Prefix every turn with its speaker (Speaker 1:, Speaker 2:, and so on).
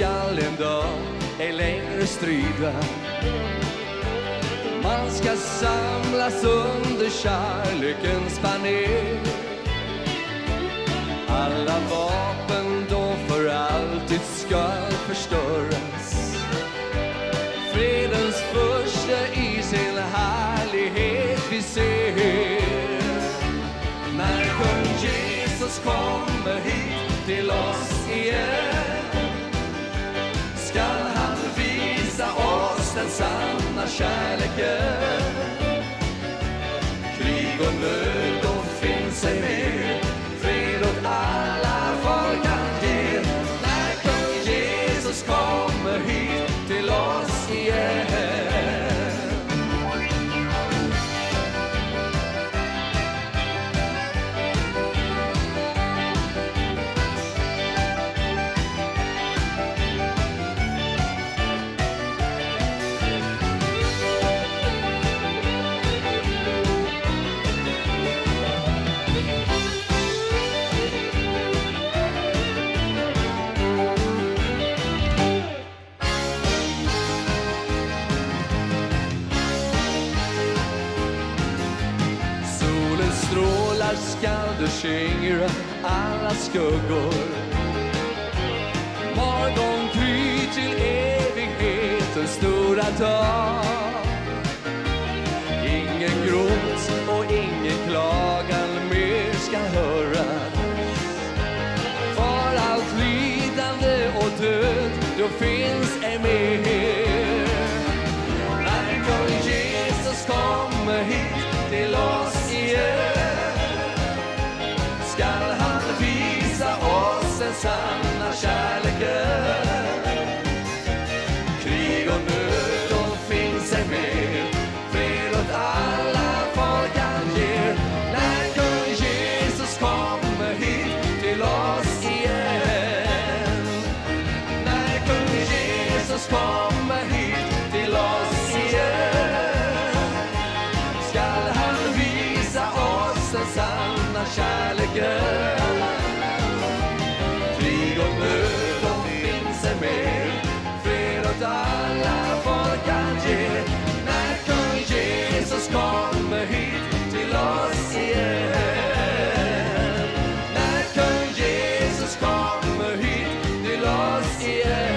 Speaker 1: skall en dag ej längre strida Man ska samlas under kärlekens panel Alla vapen då för alltid ska förstöras. Fredens första i sin härlighet vi ser. När kung Jesus kommer hit till oss igen. Finns den sanna kärleken. Krig och nöd, strålar skall du skingra alla skuggor. Morgonkry till evighetens stora dag Ingen gråt och ingen klagan mer ska höras För allt lidande och död, då finns ej mer. När kung Jesus kommer hit sanna kärleken. hit, they lost, yeah.